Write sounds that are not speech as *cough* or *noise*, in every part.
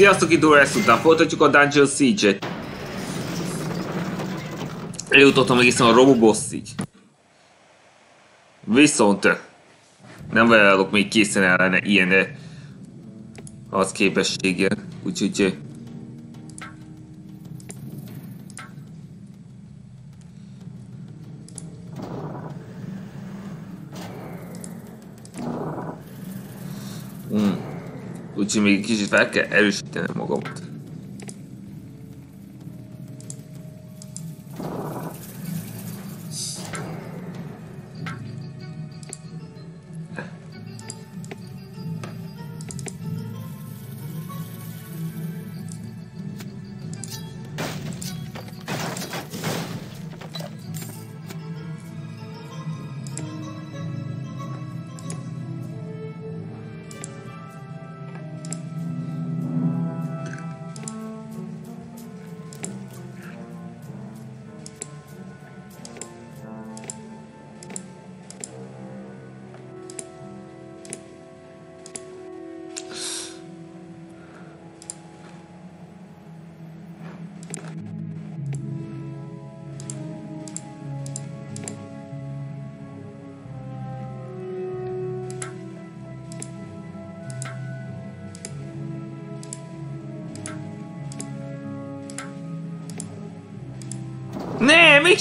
Sziasztok, itt Dóra után folytatjuk a Dungeon Siege-et. Eljutottam egészen a Robobosszig. Viszont nem vállalok még készen ellene ilyen az képességgel, úgyhogy Úgyhogy még kicsit fel kell erősítenem magamat.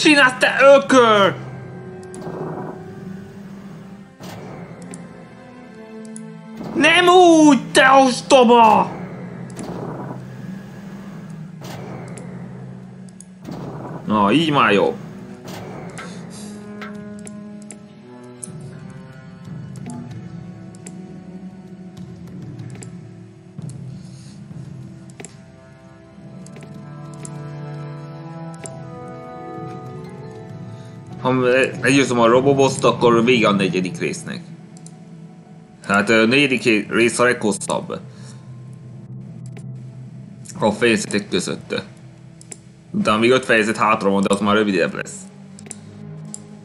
Mit csinálsz te ökör? Nem úgy, te ostoba! Na, így már jobb. Ha legyőzöm a Roboboszt, akkor vége a negyedik résznek. Hát a negyedik rész a leghosszabb. A fejezetek között. De még öt fejezet hátra van, de az már rövidebb lesz.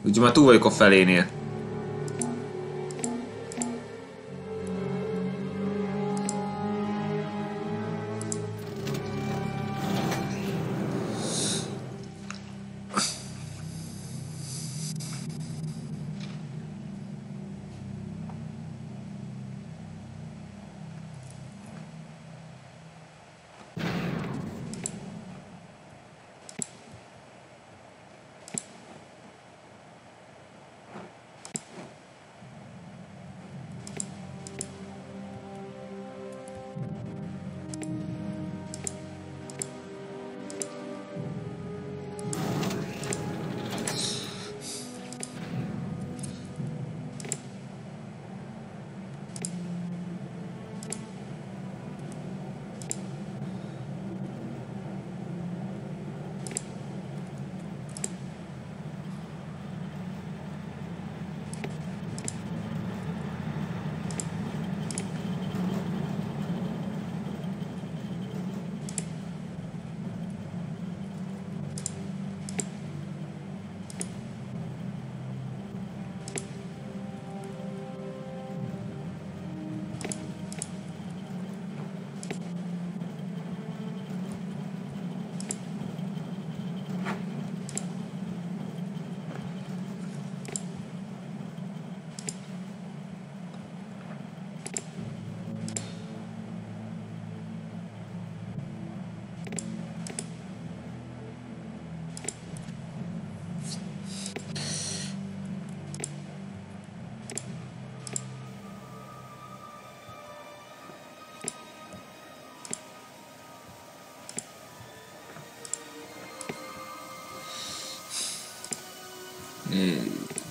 Úgyhogy már túl vagyok a felénél. うん。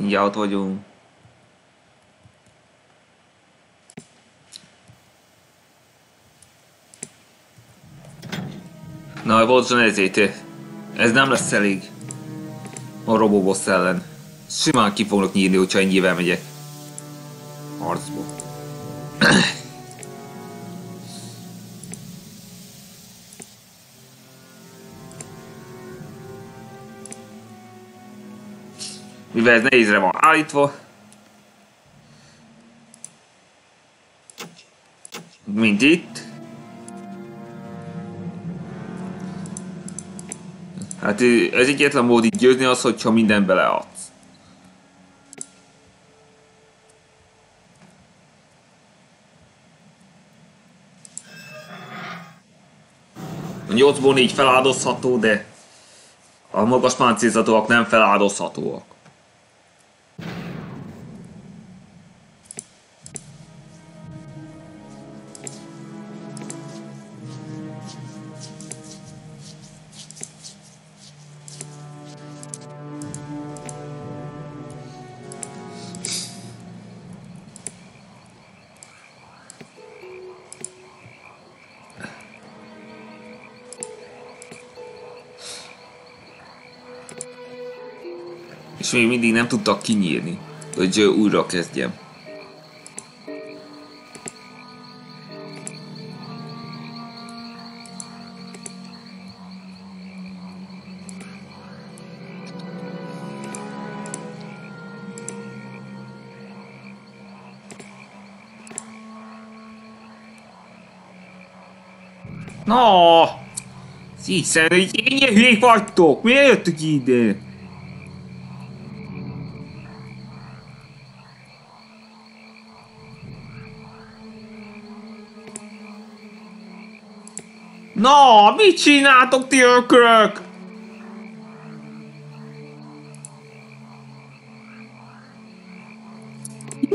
Mindjárt ott vagyunk. Na, volt ezért. Ez nem lesz elég. A robobossz ellen. Simán ki fognak nyírni, hogyha ennyivel megyek. Harcba. *clears throat* Mivel ez nehézre van állítva. Mint itt. Hát ez egyetlen mód így győzni az, hogyha minden beleadsz. A 8-ból 4 feláldozható, de a magas páncélzatóak nem feláldozhatóak. És még mindig nem tudtak kinyírni, hogy újra kezdjem. No! Hiszen, hogy ennyire hülyék vagytok! Miért jöttök ide? Na, mit csináltok ti ökrök?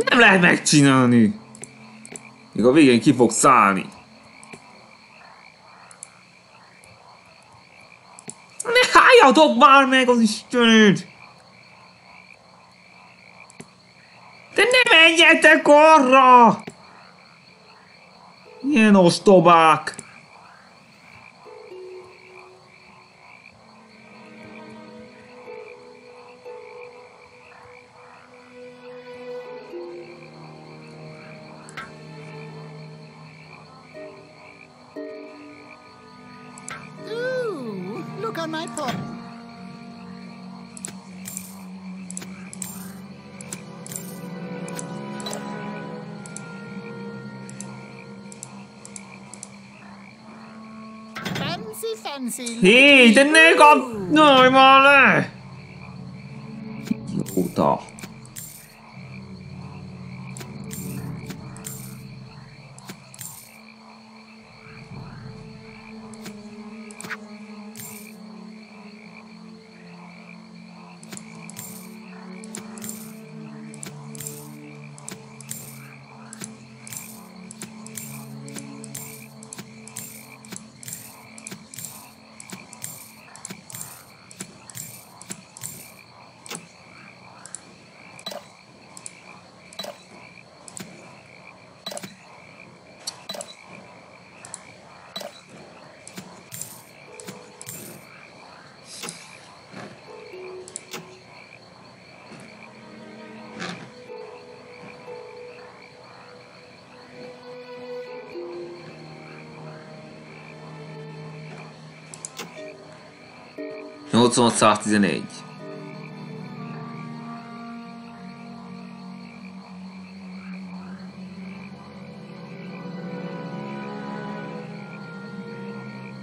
Nem lehet megcsinálni. Még a végén ki fog szállni. Ne álljatok már meg az Istenőt! De ne menjetek arra! Ilyen ostobák! 咦，真呢個耐嘛咧？80-111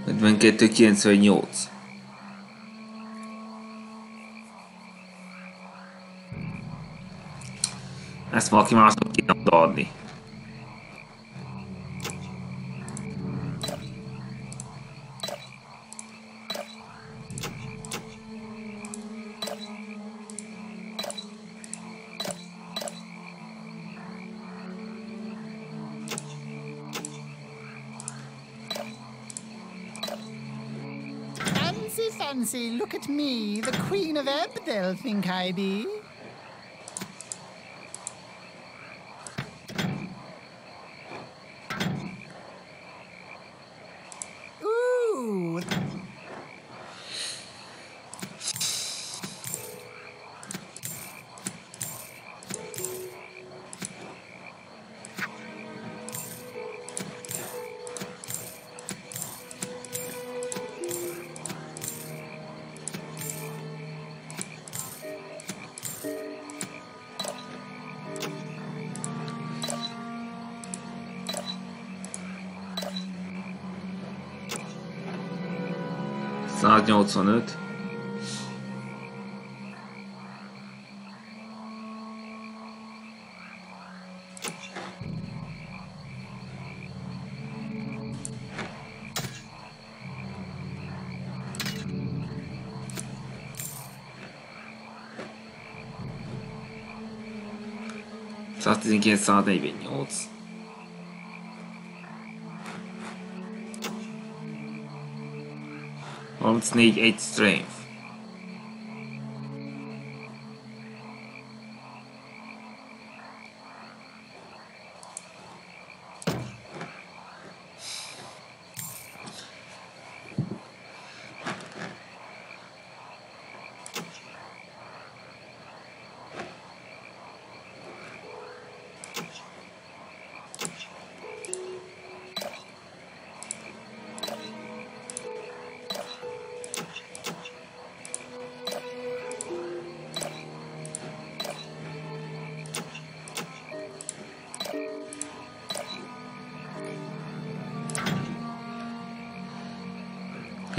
42-98 Ezt valaki másnak kéne adni. Think I be. 8585 Satz den Kiel Saat, ich bin Jotz. holds need 8 strength.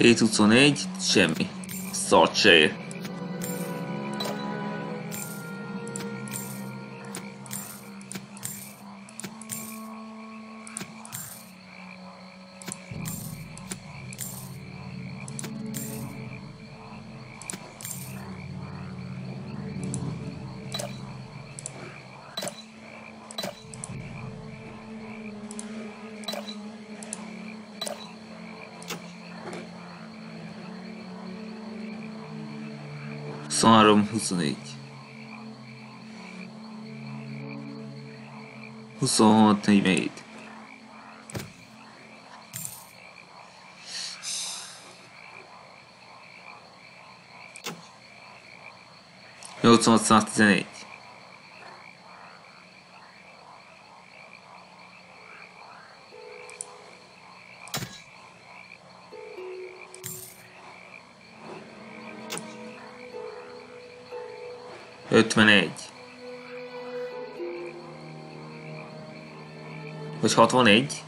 7-21, semmi. Szart se ér. 26-47. Nyolcvanhat száz hogy 61,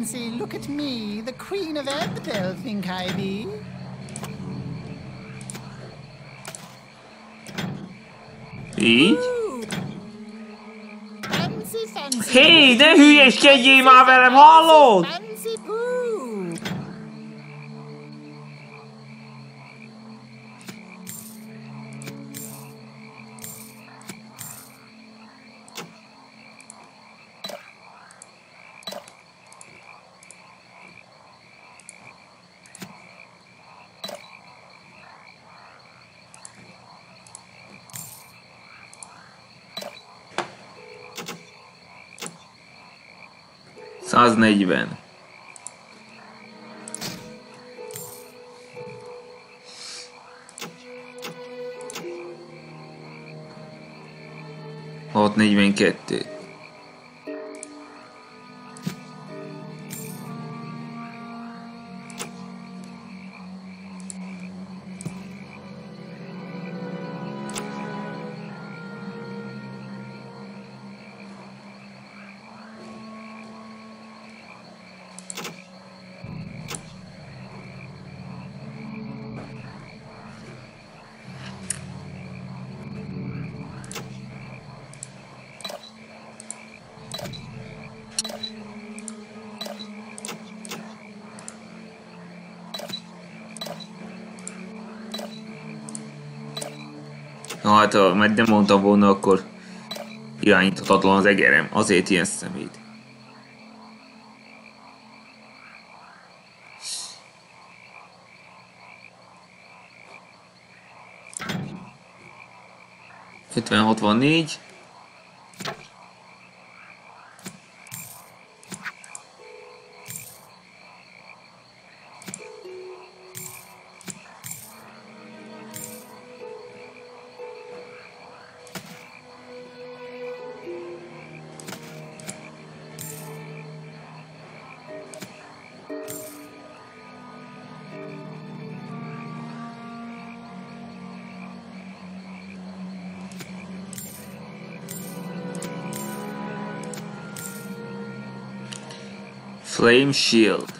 Excellency, look at me. The Queen of Ebdel, think I be. Így. Hé, de hülyéskedjél már velem, hallod? az 40. Hat negyvenkettőt. Ha mert nem mondtam volna, akkor irányíthatatlan az egerem. Azért ilyen szemét. Ötven, hatvan Flame Shield.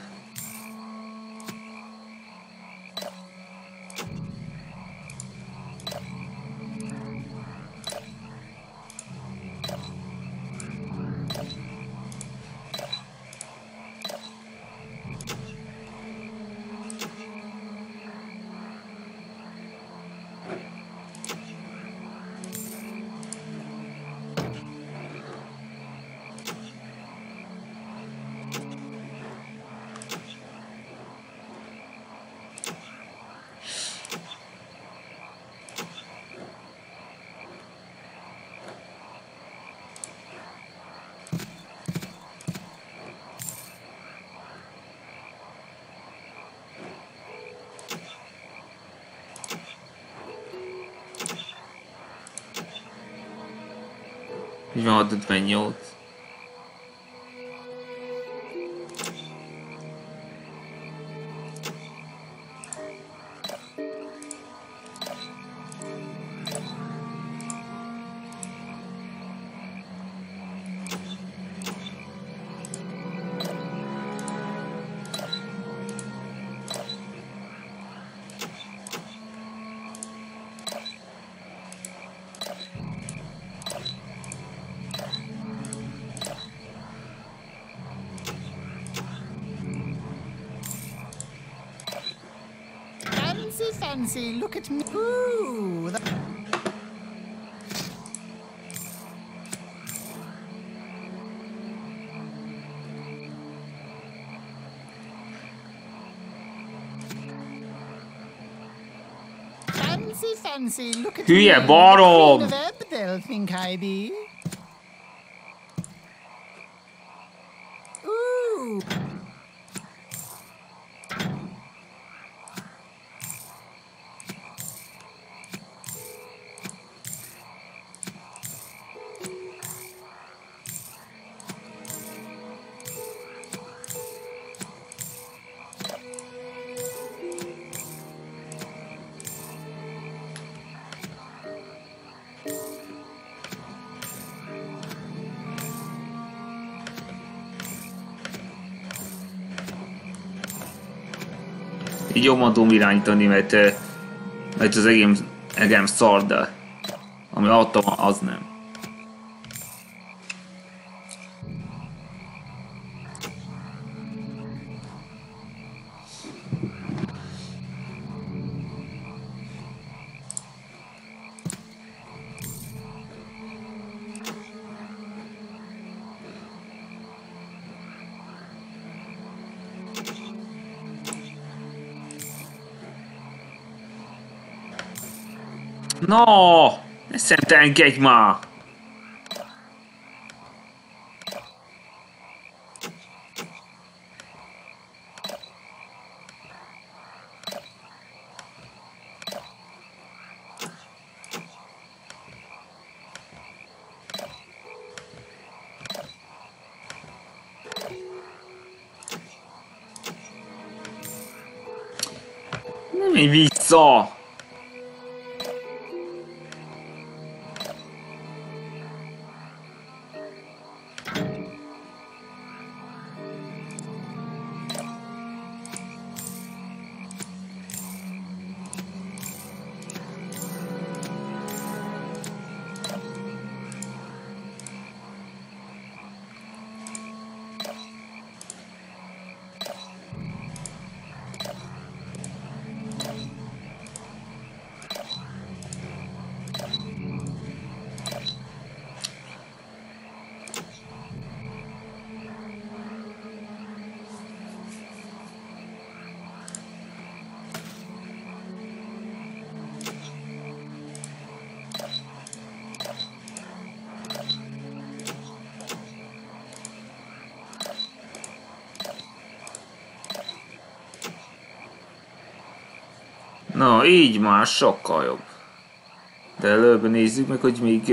genre de bagnole. Fancy, look at me. Ooh, the- Fancy, fancy, look at Hülye me. barom! The queen of Ebdel, think I be. Így jobban tudom irányítani, mert, eh, mert az egész egem szar, de ami adtam, az nem. No! Ne szentelkedj ma! Nem vissza! Na, így már sokkal jobb. De előbb nézzük meg, hogy még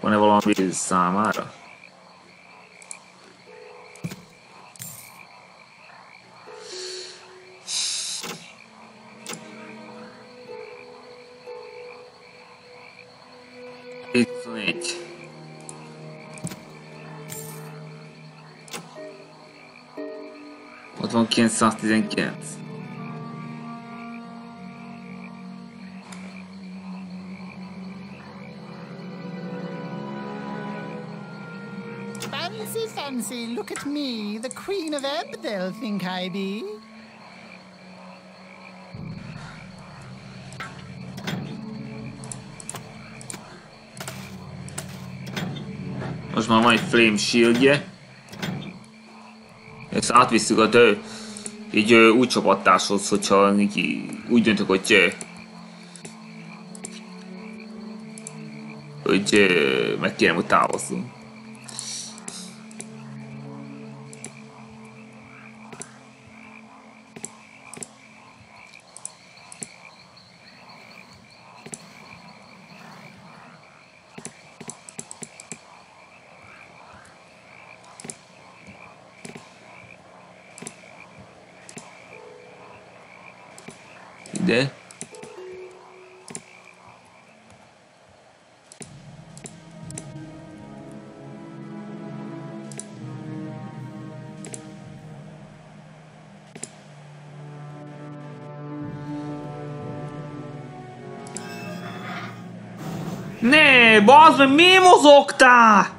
van-e valami számára. Itt van egy. Ott van 919. look at me, the Queen of Ebb, they'll think I be. Most már van egy flame shieldje. Ezt átvisszük a tő. Így ö, úgy csapattáshoz, hogyha neki úgy döntök, hogy ö, hogy ö, meg kérem, hogy távozzunk. Bazd meg, mi mozogtál?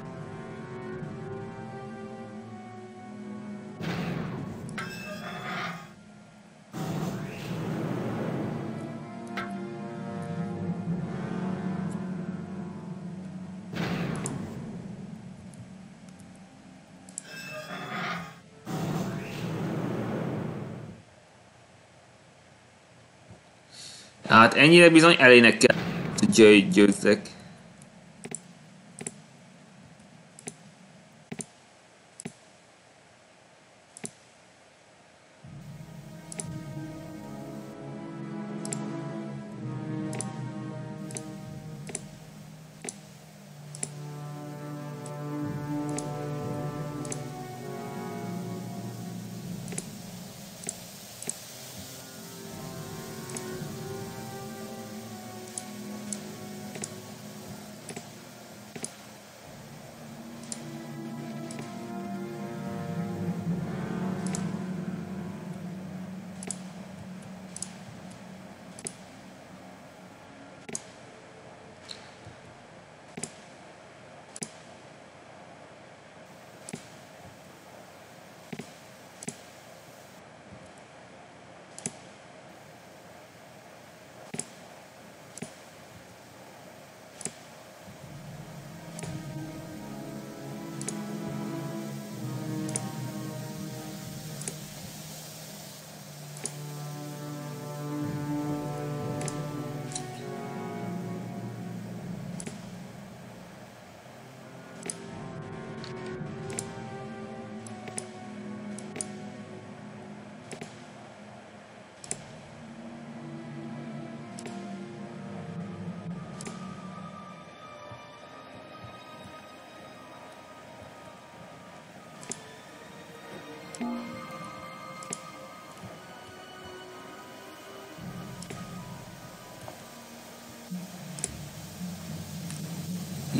Hát ennyire bizony elének kell, hogy győ- győzzek.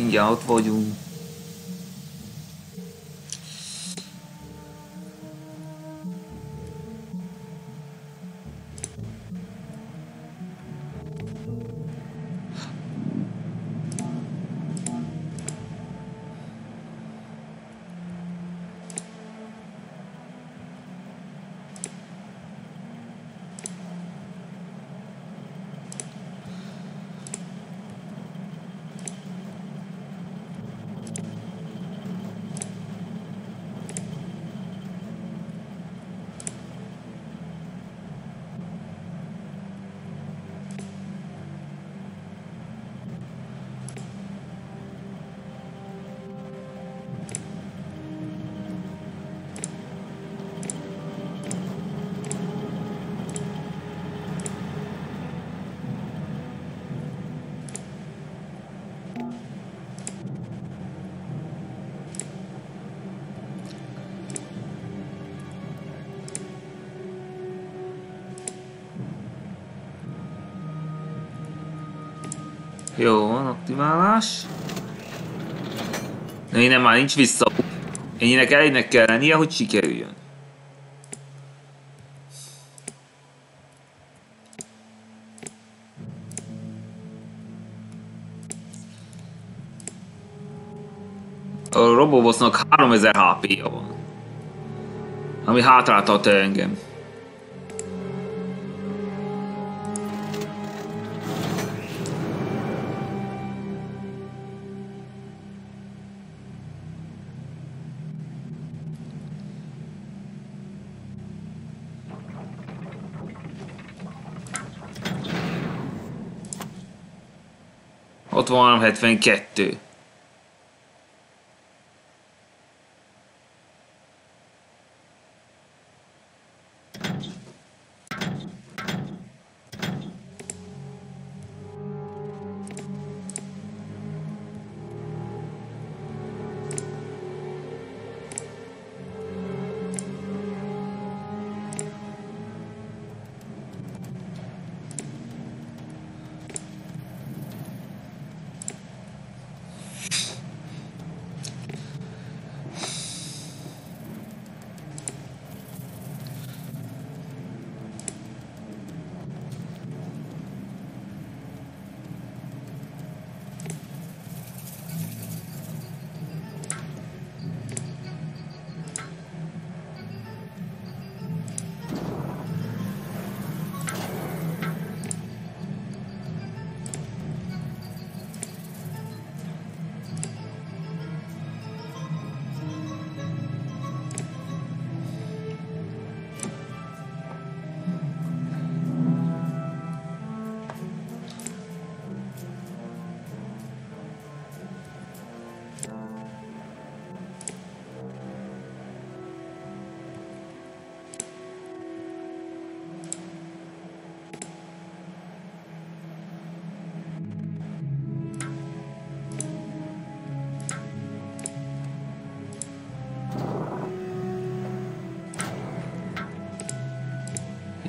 Mindjárt ott vagyunk. Jó, van optimálás. Na innen már nincs vissza. Ennyinek elégnek kell lennie, hogy sikerüljön. A Robobossnak 3000 HP-ja van. Ami hátráltat engem. varmhet för en Venketti.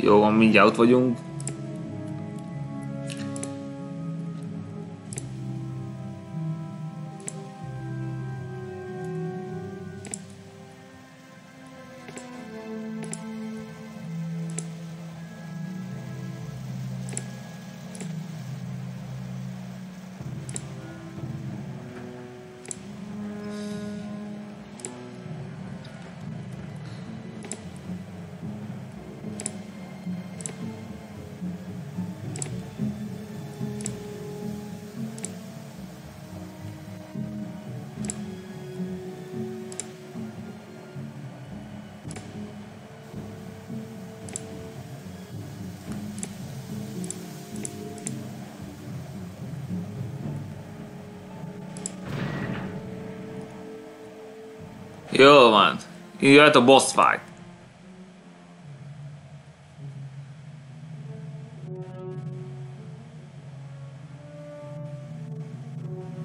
Jó van, mindjárt ott vagyunk. Van. Jöhet a boss fight.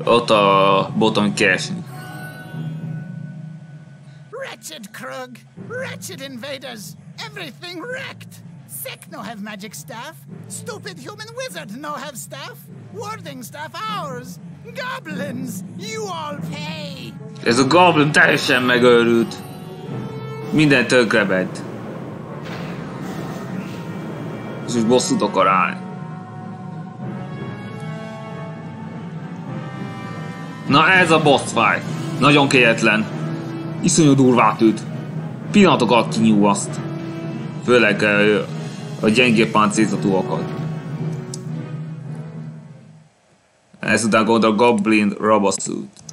Ott a boton keresni. Wretched Krug! Wretched invaders! Everything wrecked! Sick no have magic staff. Stupid human wizard no have staff. Warding staff ours. Goblins, you all pay! Ez a Goblin teljesen megőrült. Minden tönkrement. És most bosszút akar állni. Na ez a boss fight. Nagyon kegyetlen. Iszonyú durvát üt. Pillanatokat kinyúvaszt. Főleg ö, a gyengébb páncélzatúakat. Ezután gondol Goblin Robosuit.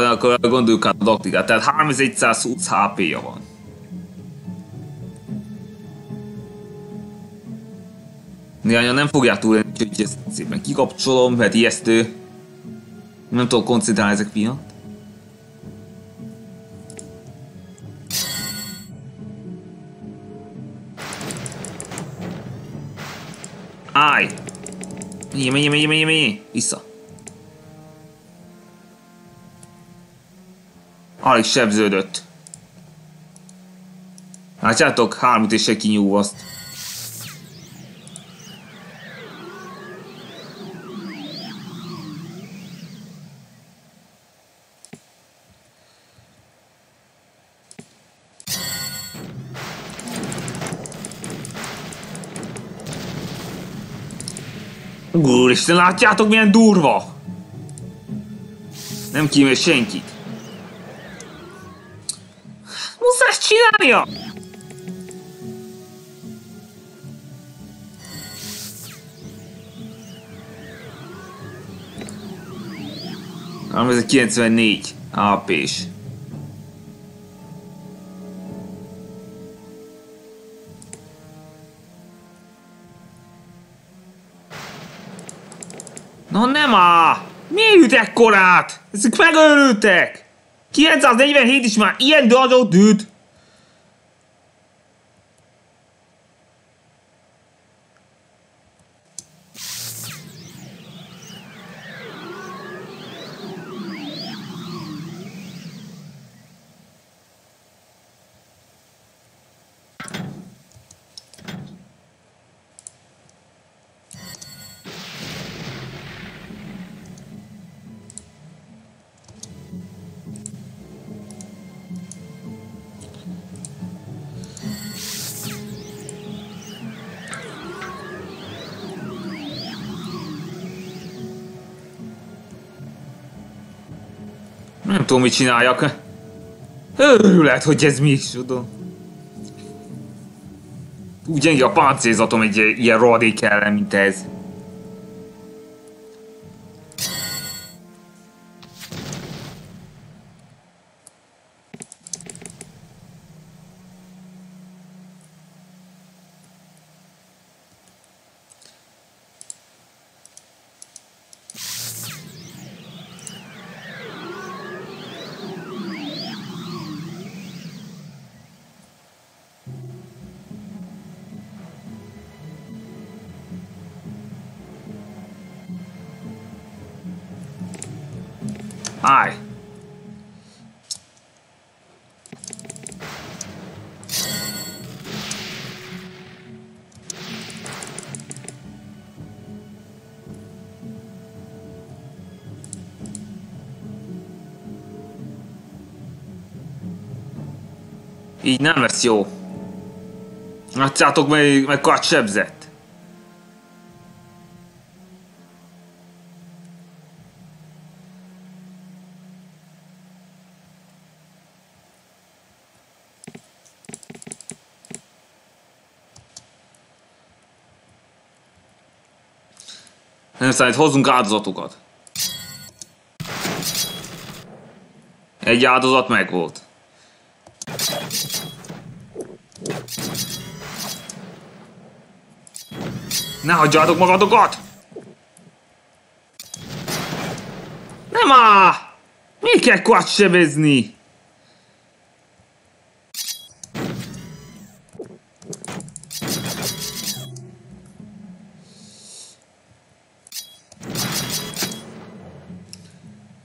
De akkor gondoljuk át a doktikát. Tehát 3120 HP-ja van. Néhányan nem fogják túl, úgyhogy ezt szépen kikapcsolom, mert ijesztő. Nem tudok koncentrálni ezek miatt. Állj! Menjél, menjél, menjél, menjél, menjél! Vissza! Alig sebződött. Látjátok, hármut és egy kinyúvaszt. Úristen, látjátok milyen durva? Nem kímél senkit. Muszáj ezt csinálnia! Nem, ez a 94 AP-s. Na nem á! Miért üt ekkorát? Ezek megőrültek! 947 is már ilyen dadzsot üt! Nem tudom, mit csináljak. Őrület, hogy ez mi tudom. Úgy a páncélzatom egy ilyen rohadék ellen, mint ez. Így nem lesz jó. Látjátok, meg, meg kart sebzett. Nem számít, hozzunk áldozatokat. Egy áldozat meg volt. Ne hagyjátok magatokat! Nem á! Miért kell kvart sebezni?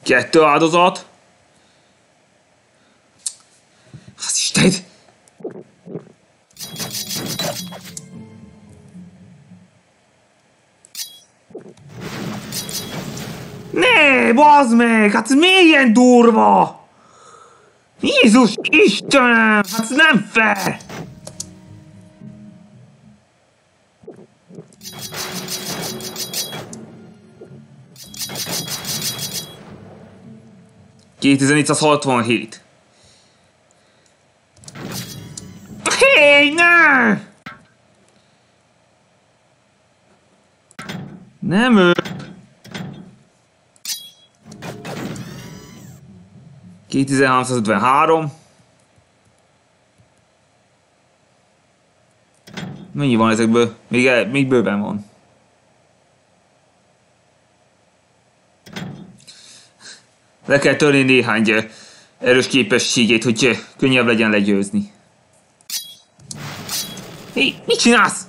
Kettő áldozat. Bazd meg! Hát ez milyen durva! Jézus Istenem! Hát ez nem fair! Kétezer-467. Hé, ne! Nem ő. 2353. Mennyi van ezekből? Még, el, még bőven van. Le kell törni néhány ö, erős képességét, hogy ö, könnyebb legyen legyőzni. Hé, mit csinálsz?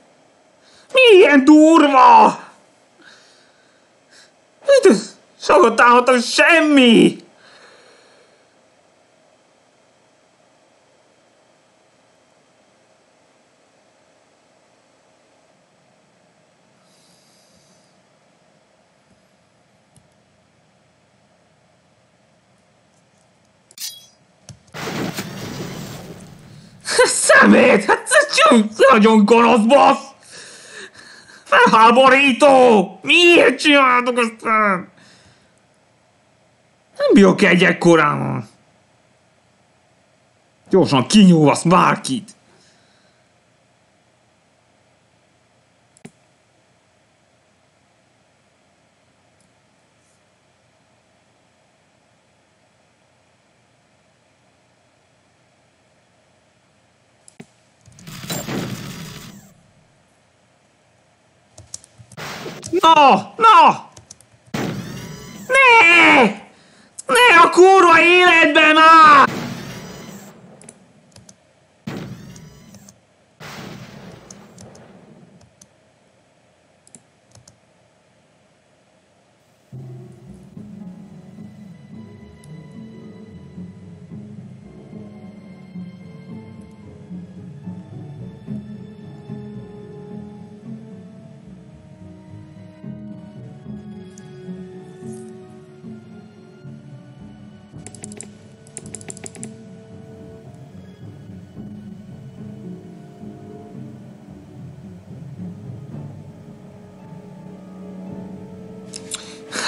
Milyen durva! Mit ez? Támadtam semmi! Szemét! Hát ez nagyon gonosz, bassz! Felháborító! Miért csináltok ezt fel? Nem bírok egy ekkorában. Gyorsan kinyúvasz bárkit.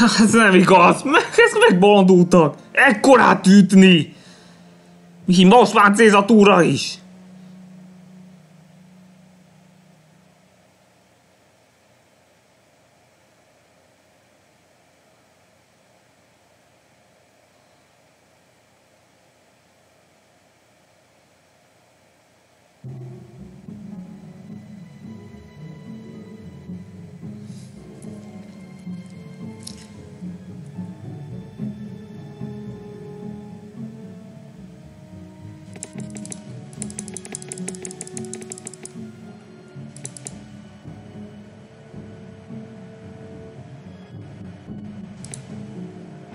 *laughs* Ez nem igaz! Meg, ezt megbolondultak! Ekkorát ütni! Mi most már cézatúra is!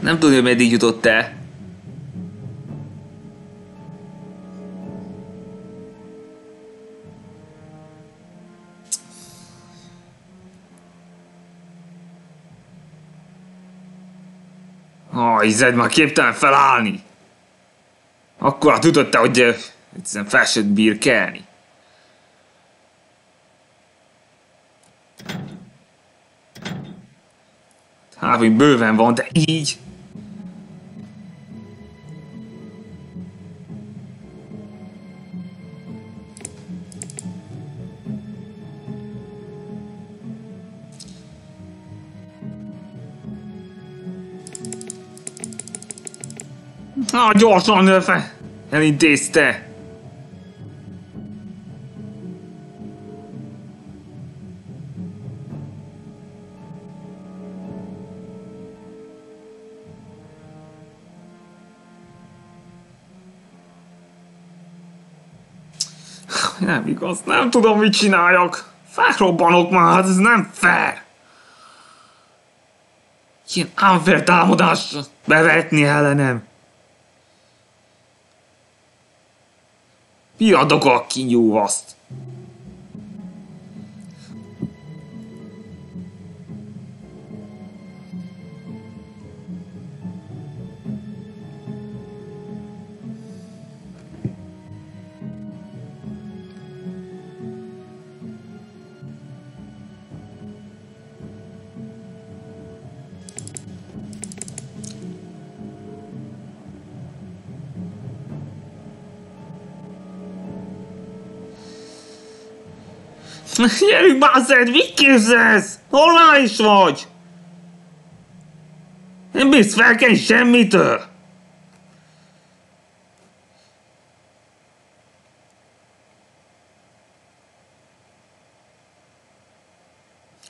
Nem tudom, hogy meddig jutott el. Ah, Ized már képtelen felállni. Akkor hát ütötte, hogy egyszerűen fel sem bír kelni. Hát, még bőven van, de így. Na, gyorsan elintézte. Nem igaz, nem tudom, mit csináljak. Felrobbanok már, hát ez nem fair. Ilyen unfair támadást bevetni ellenem. Piadok a kinyúvaszt. *laughs* Gyerünk, Bászed, mit képzelsz? Hol már is vagy? Nem bírsz felkelni semmitől.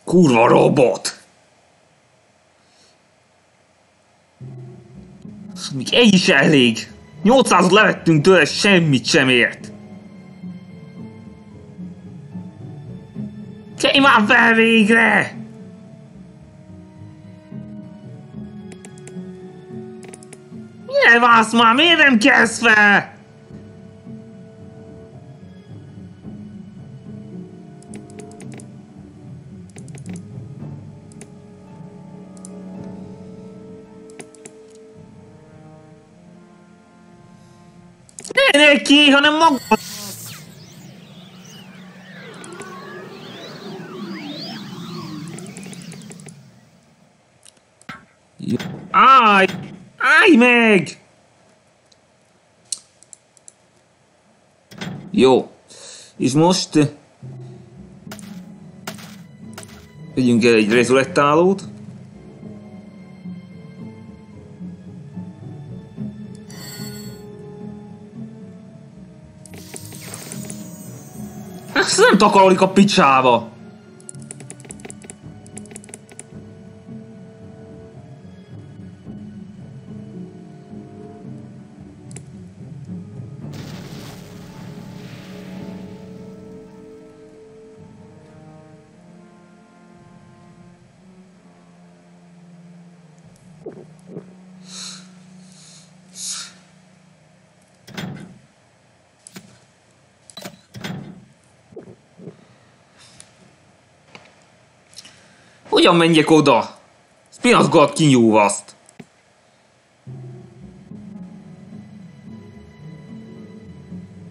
Kurva robot! Még egy is elég. 800 levettünk tőle, semmit sem ért. Kelj már fel végre! Mire válsz már? Miért nem kezd fel? Ne neki, hanem maga... Állj! Állj meg! Jó. És most... eh, Vegyünk el egy rezulettálót. Ezt nem takarodik a picsába! Hogyan menjek oda? Spinazgat kinyúvaszt.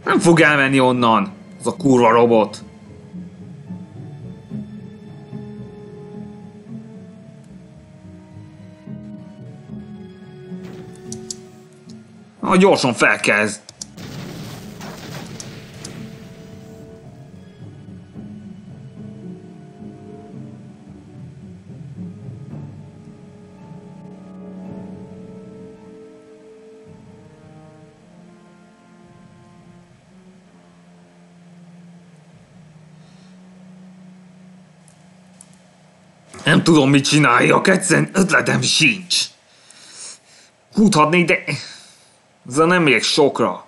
Nem fog elmenni onnan, az a kurva robot. Ah, gyorsan felkezd. Nem tudom, mit csináljak, egyszerűen ötletem sincs. Húthatnék, de... Ezzel nem megyek sokra.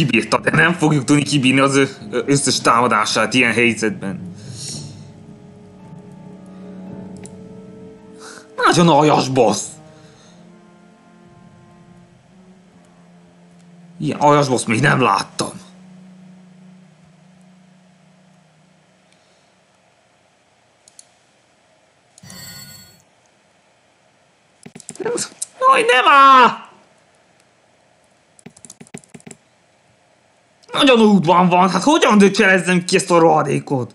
Kibírta, de nem fogjuk tudni kibírni az összes támadását ilyen helyzetben. Nagyon aljas boss! Ilyen aljas boss még nem láttam. Nagyon útban van, hát hogyan döcselezzem ki ezt a rohadékot?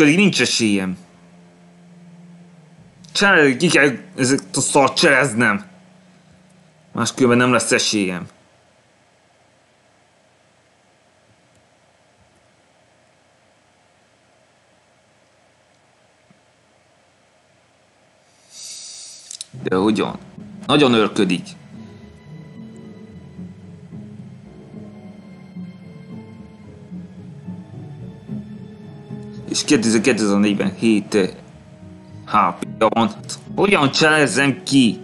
Örködik, nincs esélyem. Csere, ki kell ezeket a szart csereznem. Máskülönben nem lesz esélyem. De hogyan? Nagyon örködik. És 2004-ben 7 HP-ja van. Hogyan cselezzem ki?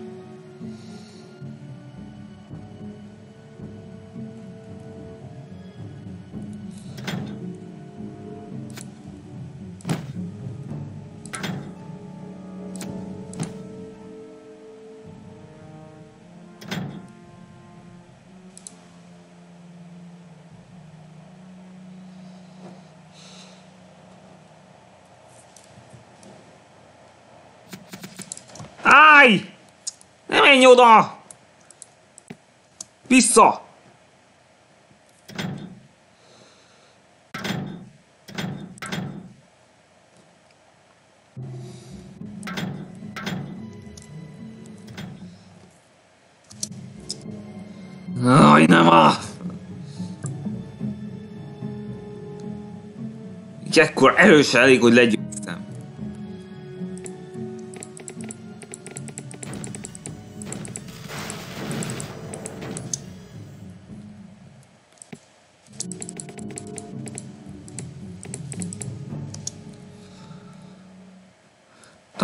Oda! Vissza! Aj, nem áll! Ekkor erősen elég, hogy legyőztem.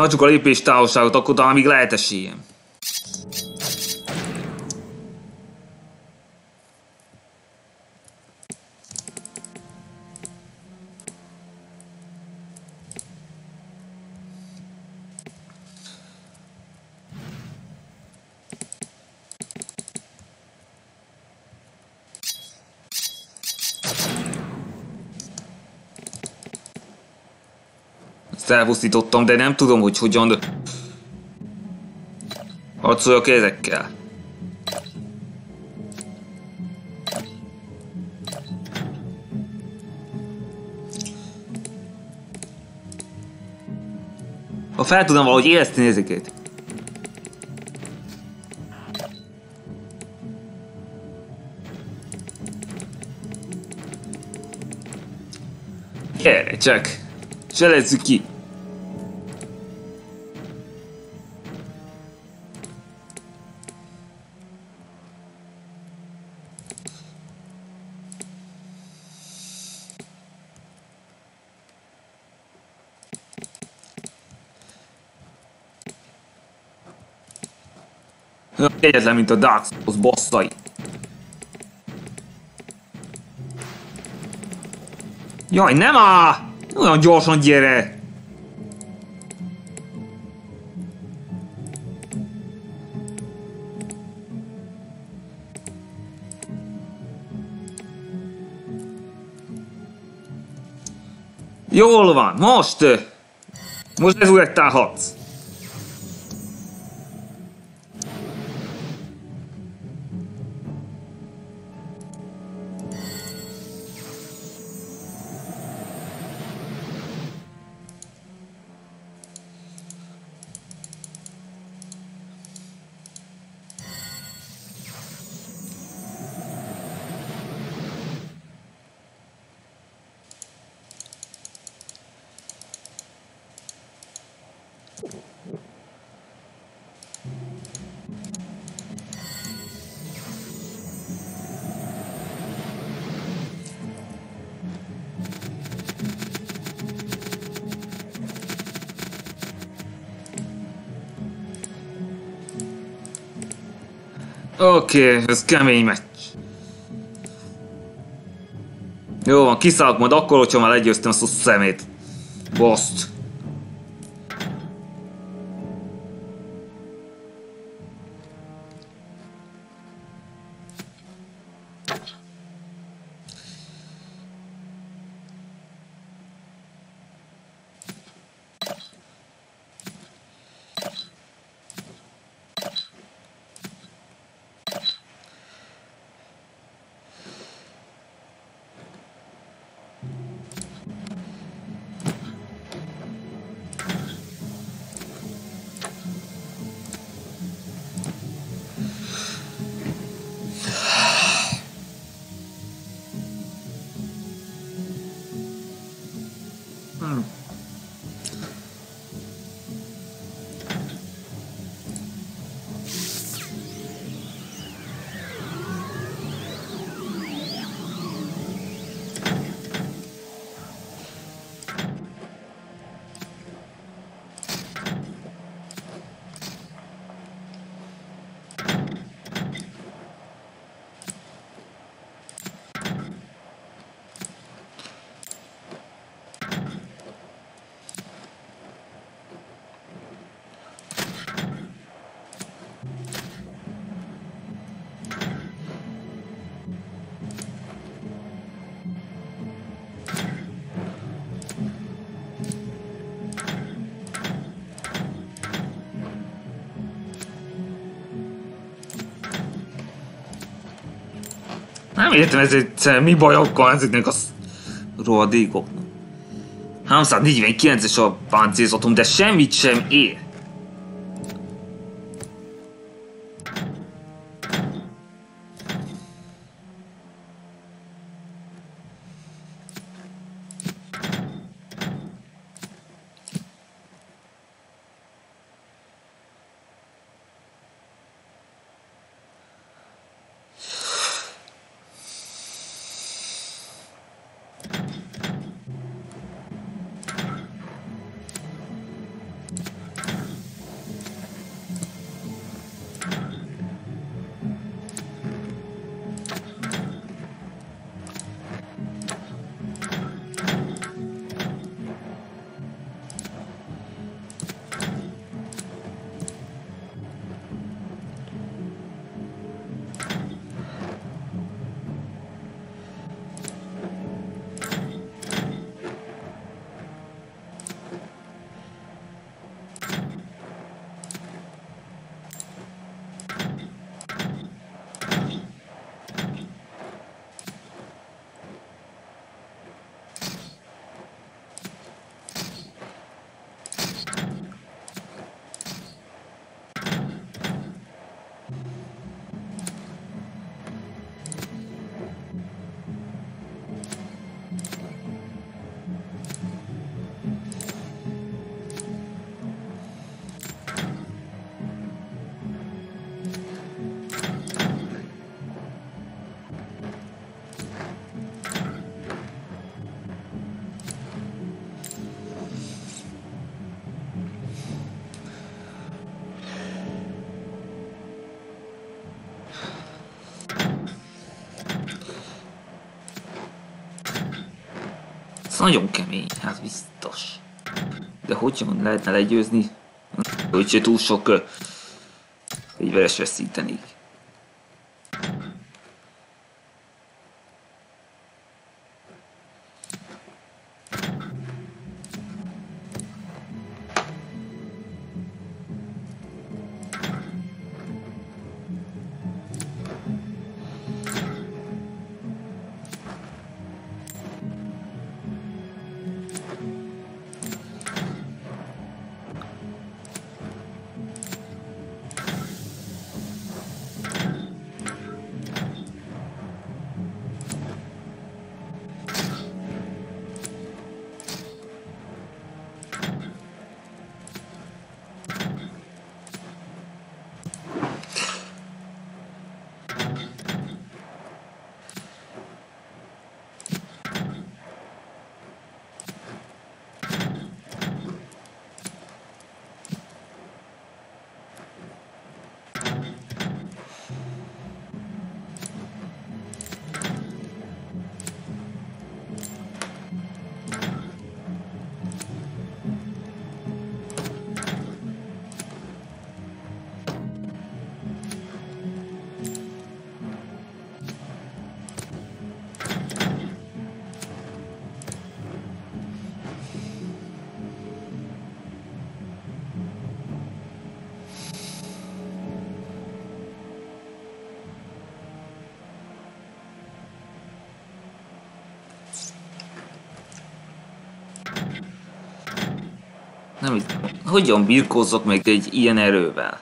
Tartsuk a lépés távolságot, akkor talán még lehet esélyem. Elpusztítottam, de nem tudom, hogy hogyan... Harcoljak ezekkel. Ha fel tudom valahogy érezteni ezeket. Gyere csak! Cselezzük ki! Egyetlen, mint a Dark Souls bosszai. Jaj, nem á! Olyan gyorsan gyere! Jól van, most! Most lezurettálhatsz! Oké, okay, ez kemény meccs. Jó van, kiszállok majd akkor, hogyha már legyőztem azt a szemét. Boszt. Nem értem ezért, mi bajokkal ezeknek a rohadékoknak. 349-es a páncélzatom, de semmit sem ér. Nagyon kemény, hát biztos. De hogyan lehetne legyőzni? Hogy túl sok fegyveres veszítenék. Hogyan birkózzak meg egy ilyen erővel?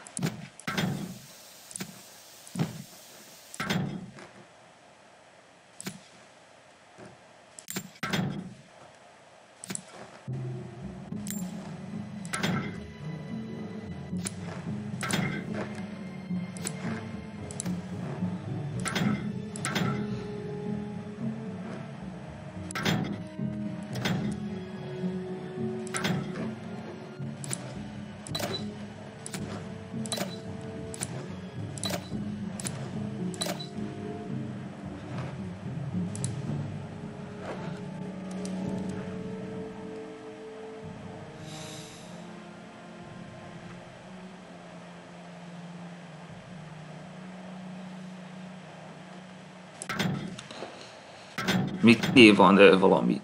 Még van valami.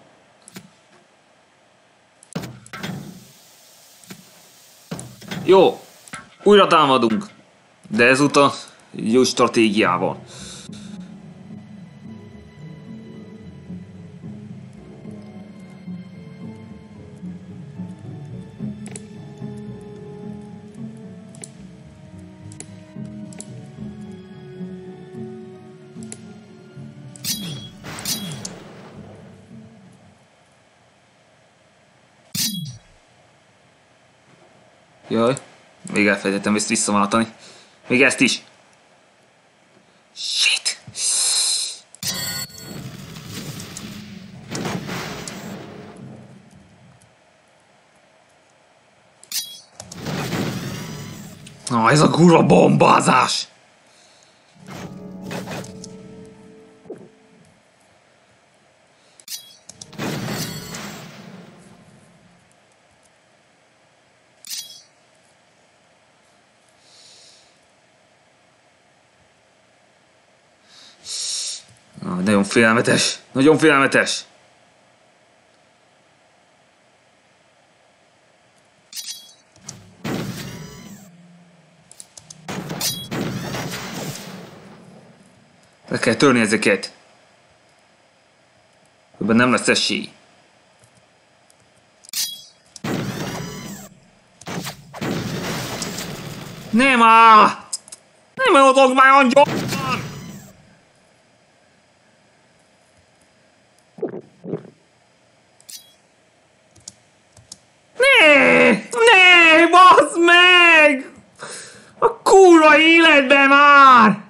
Jó, újra támadunk. De ezúttal jó stratégiával. Elfelejtettem ezt visszaváltani. Még ezt is. Shit! Na, ez a kurva bombázás! Félelmetes, nagyon félelmetes. Le kell törni ezeket. Ebben nem lesz esély. Nem á! Nem adok már olyan gyorsan! Ne! Ne! Basz meg! A kurva életben már!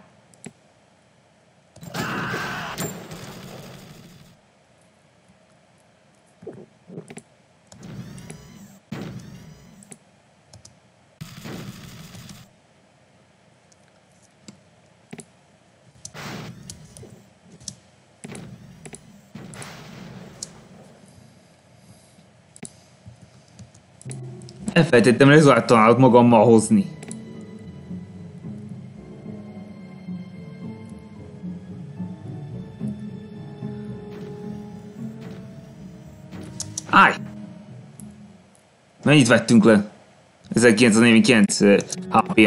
Elfelejtettem rezoláttalálok magammal hozni. Állj! Mennyit vettünk le? 1949 HP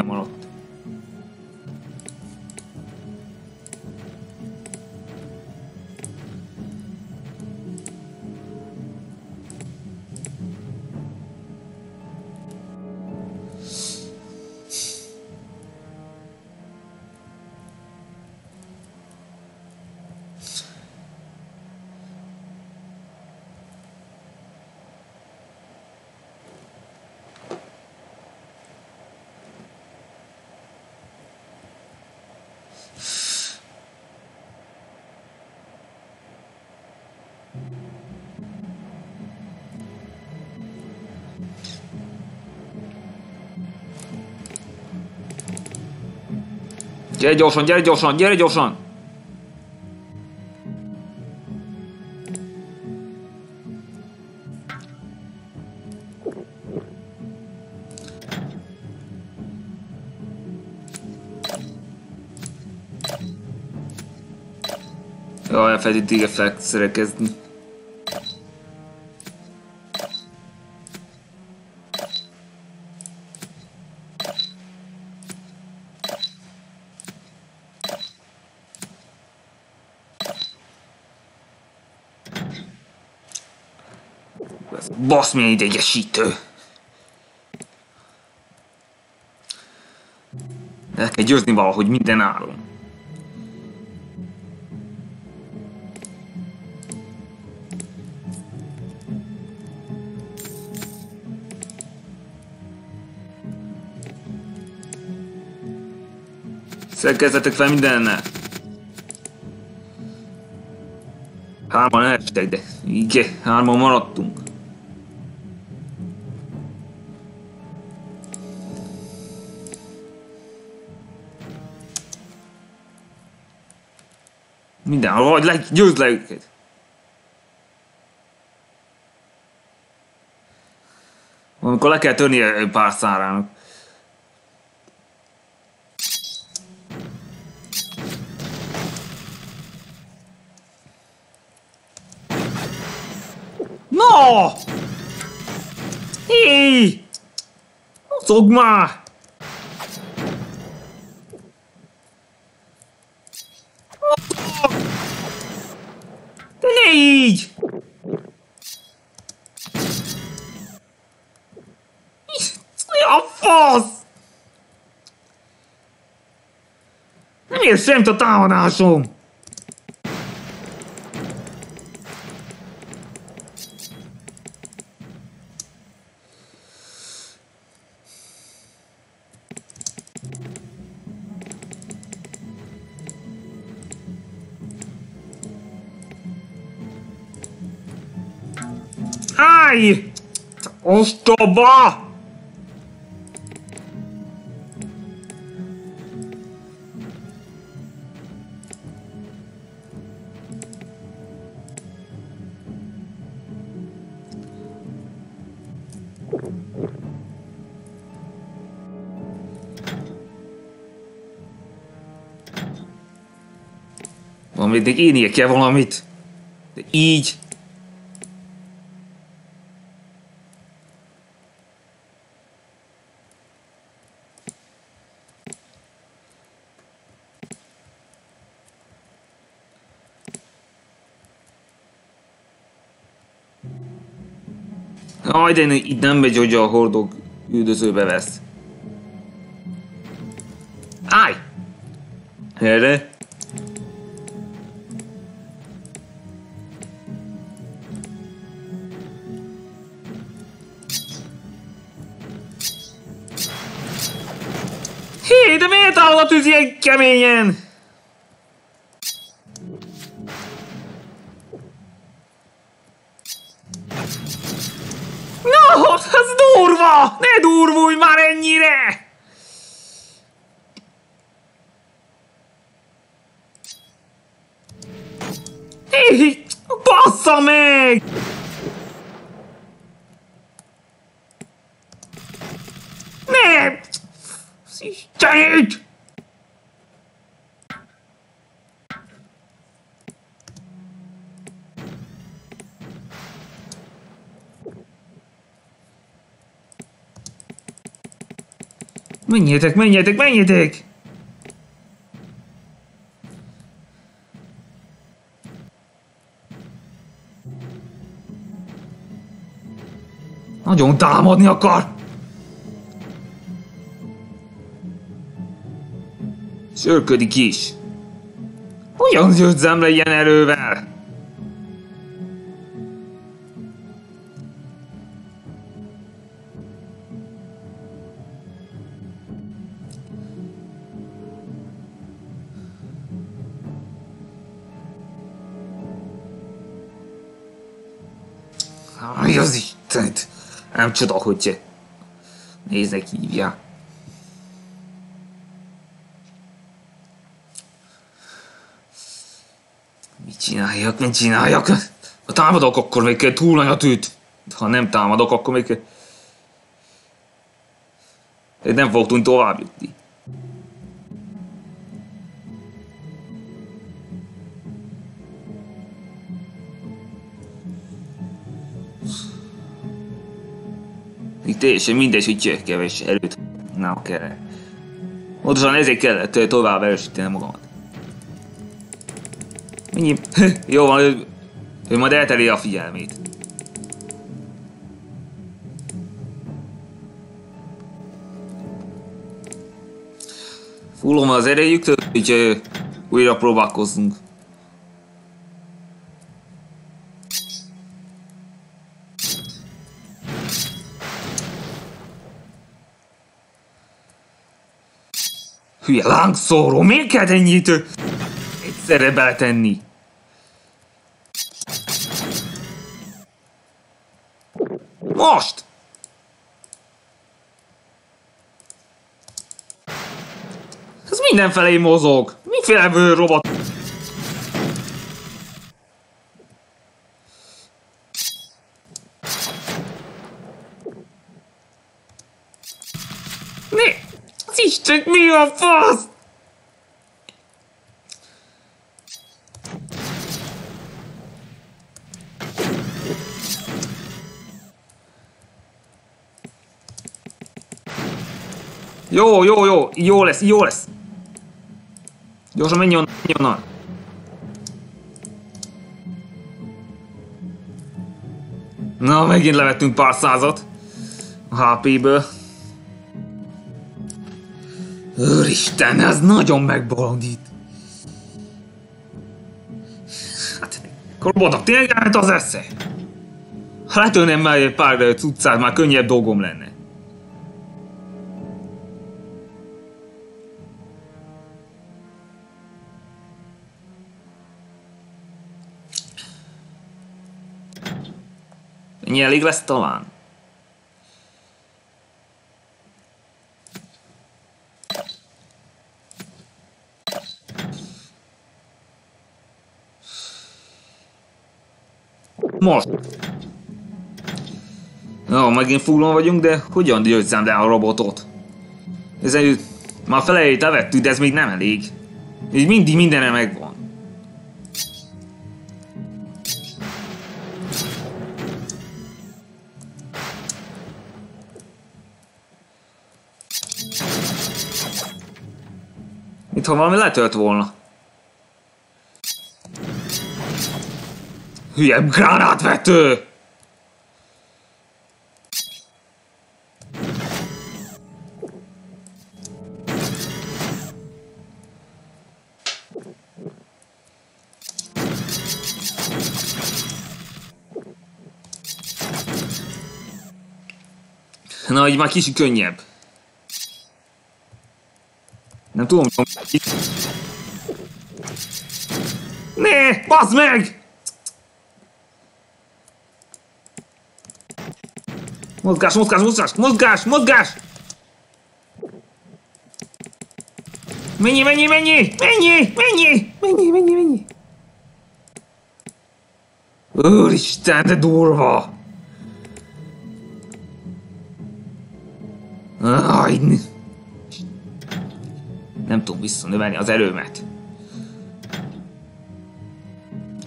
Gyere gyorsan, gyere gyorsan, gyere gyorsan! Jaj, elfelejtették reflexerekezni. Ez basz milyen idegesítő. El kell győzni valahogy minden áron. Szerkezzetek fel mindennel! Hárman elestek, de igen, hárman maradtunk. Mindenhol, vagy le, győzd le őket! Amikor le kell törni pár szárának. No! Hé! Mozog már! Miért ér semmit a támadásom! Állj! Ostoba! Valamit, még írnia kell valamit. De így. Aj, de itt nem megy, hogy a hordók üldözőbe vesz. Állj! Erre. Tűz ilyen keményen? No, ez durva! Ne durvulj már ennyire! Bassza meg! Ne! Istenit! Menjetek, menjetek, menjetek! Nagyon támadni akar! Sörködik is. Hogyan győzzem le ilyen erővel? Nem csoda, hogy néznek hívják. Mit csináljak, mit csináljak? Ha támadok, akkor még túl nagy a tűt. Ha nem támadok, akkor még. Én nem tudni tovább jutni. Teljesen mindegy, hogy csak kevés erőt. Na, kell. Pontosan ezért kellett tovább erősíteni magamat. Mennyi? *laughs* Jó van, ő, ő majd elteri a figyelmét. Fullom az erejüktől, úgyhogy újra próbálkozzunk. Hülye lángszóró, miért kell ennyit egyszerre beletenni? Most! Ez mindenfelé mozog. Miféle robot? Ne! Isten, mi a fasz? Jó, jó, jó, jó lesz, jó lesz. Gyorsan menj onnan, menj onnan. Na, megint levettünk pár százat. A HP-ből. Úristen, ez nagyon megbolondít. Hát, akkor boldog tényleg az esze? Ha letölnem már egy pár cuccát, már könnyebb dolgom lenne. Ennyi elég lesz talán? Most. Na, megint fuglon vagyunk, de hogyan győzzem le a robotot? Ezen már felejét levettük, de ez még nem elég. Így mindig mindenre megvan. Itt ha valami letölt volna. Hülye gránátvető! Na, így már kicsit könnyebb. Nem tudom, hogy... Ne! Bazd meg! Mozgás, mozgás, mozgás, mozgás, mozgás! Mennyi, mennyi, mennyi, mennyi, mennyi, mennyi, mennyi, mennyi. Úristen, de durva! Aj, nem tudom visszanövelni az erőmet.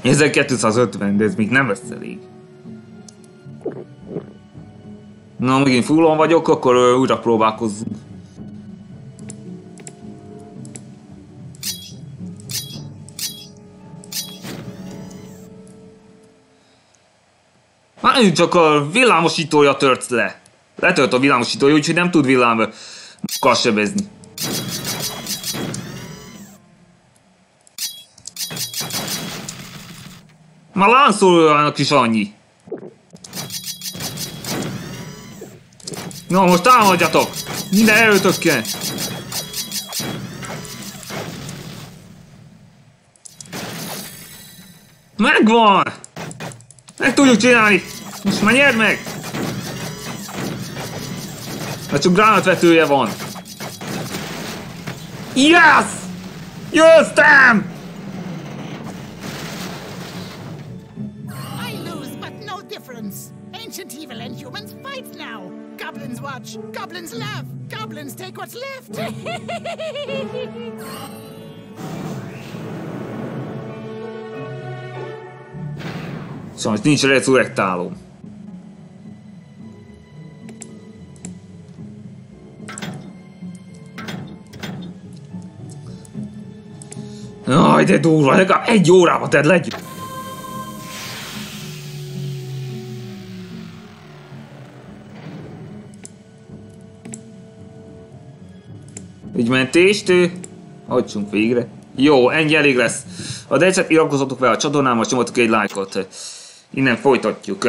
1250, de ez még nem lesz elég. Na, megint fullon vagyok, akkor újra próbálkozzunk. Már csak a villámosítója tört le. Letölt a villámosítója, úgyhogy nem tud villámba sebezni. Már láncolójának is annyi. Na, most támadjatok! Minden erőtökkel! Megvan! Meg tudjuk csinálni! Most már nyerd meg! Mert csak gránatvetője van. Yes! Győztem! Watch, goblins laugh, goblins take what's left. *laughs* Sajnos nincs rezurektáló. Aj, de durva, legalább egy órába tedd legyünk. Így mentést, hagyjunk végre. Jó, ennyi elég lesz. A decet iratkozzatok fel a csatornámat, nyomjatok egy lájkot. Innen folytatjuk.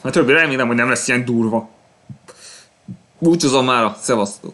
A többi remélem, hogy nem lesz ilyen durva. Búcsúzom már, szevasztok!